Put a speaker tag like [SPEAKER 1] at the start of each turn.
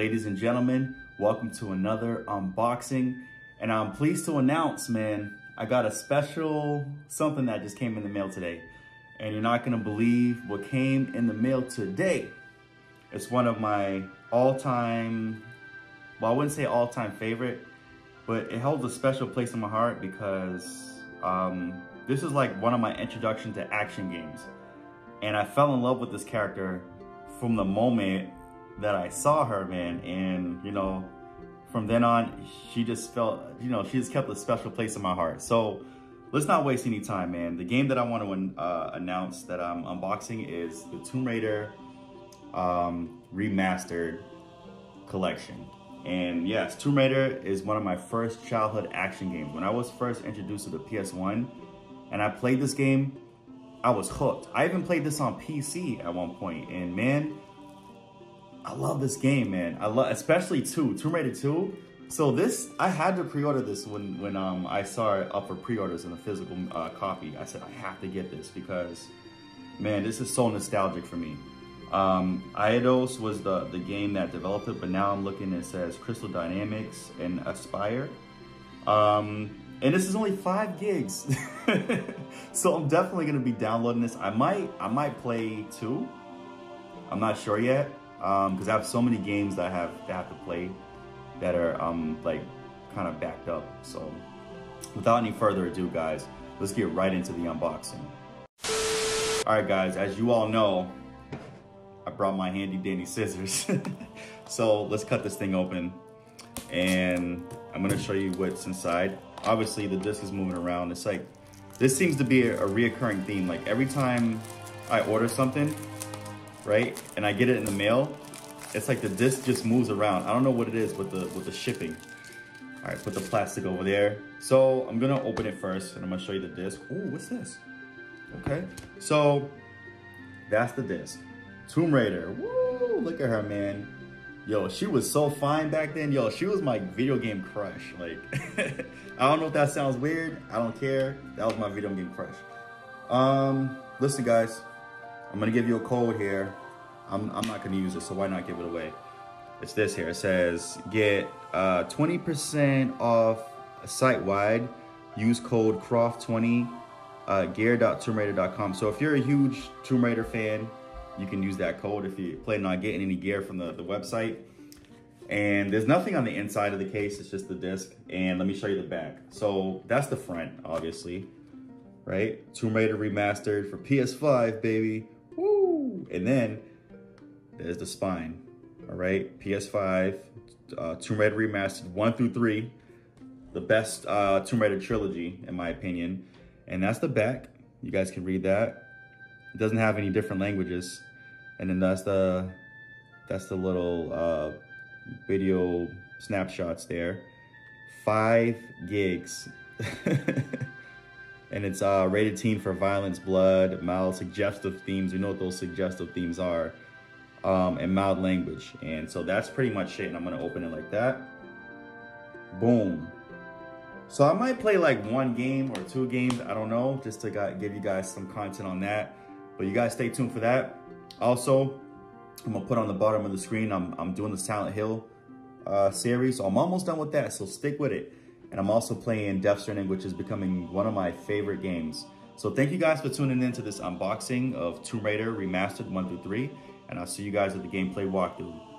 [SPEAKER 1] Ladies and gentlemen, welcome to another unboxing. And I'm pleased to announce, man, I got a special something that just came in the mail today. And you're not gonna believe what came in the mail today. It's one of my all-time, well, I wouldn't say all-time favorite, but it holds a special place in my heart because um, this is like one of my introduction to action games. And I fell in love with this character from the moment that I saw her, man. And, you know, from then on, she just felt, you know, she just kept a special place in my heart. So let's not waste any time, man. The game that I want to uh, announce that I'm unboxing is the Tomb Raider um, Remastered Collection. And yes, Tomb Raider is one of my first childhood action games. When I was first introduced to the PS1 and I played this game, I was hooked. I even played this on PC at one point, and man, I love this game, man. I love, especially two, Tomb Raider 2. So this, I had to pre-order this when when um I saw it up for pre-orders in a physical uh, copy. I said I have to get this because, man, this is so nostalgic for me. Um, was the, the game that developed it, but now I'm looking, it says Crystal Dynamics and Aspyr. Um, and this is only five gigs. so I'm definitely gonna be downloading this. I might, I might play two. I'm not sure yet because um, I have so many games that I have that I have to play that are um, like kind of backed up. So without any further ado, guys, let's get right into the unboxing. All right, guys, as you all know, I brought my handy dandy scissors. so let's cut this thing open and I'm gonna show you what's inside. Obviously the disc is moving around. It's like, this seems to be a, a reoccurring theme. Like every time I order something, right? And I get it in the mail, it's like the disc just moves around. I don't know what it is with the with the shipping. All right, put the plastic over there. So I'm gonna open it first and I'm gonna show you the disc. Oh, what's this? Okay, so that's the disc. Tomb Raider, woo, look at her, man. Yo, she was so fine back then. Yo, she was my video game crush. Like, I don't know if that sounds weird. I don't care. That was my video game crush. Um, listen guys, I'm gonna give you a code here. I'm, I'm not gonna use it, so why not give it away? It's this here, it says get 20% uh, off site-wide, use code CROFT20, uh, gear.tombraider.com. So if you're a huge Tomb Raider fan, you can use that code if you plan on getting any gear from the, the website. And there's nothing on the inside of the case, it's just the disc. And let me show you the back. So that's the front, obviously, right? Tomb Raider Remastered for PS5, baby. And then there's the spine, all right? PS5, uh, Tomb Raider Remastered 1 through 3, the best uh, Tomb Raider trilogy, in my opinion. And that's the back. You guys can read that. It doesn't have any different languages. And then that's the, that's the little uh, video snapshots there. Five gigs. and it's uh, rated teen for violence, blood, mild suggestive themes. We know what those suggestive themes are, um, and mild language. And so that's pretty much it. And I'm gonna open it like that. Boom. So I might play like one game or two games, I don't know, just to give you guys some content on that. But you guys stay tuned for that. Also, I'm gonna put on the bottom of the screen, I'm, I'm doing the Silent Hill uh, series. So I'm almost done with that, so stick with it. And I'm also playing Death Stranding, which is becoming one of my favorite games. So thank you guys for tuning in to this unboxing of Tomb Raider Remastered 1 through 3. And I'll see you guys at the gameplay walkthrough.